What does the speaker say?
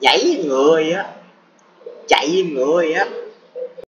chảy người á chạy người á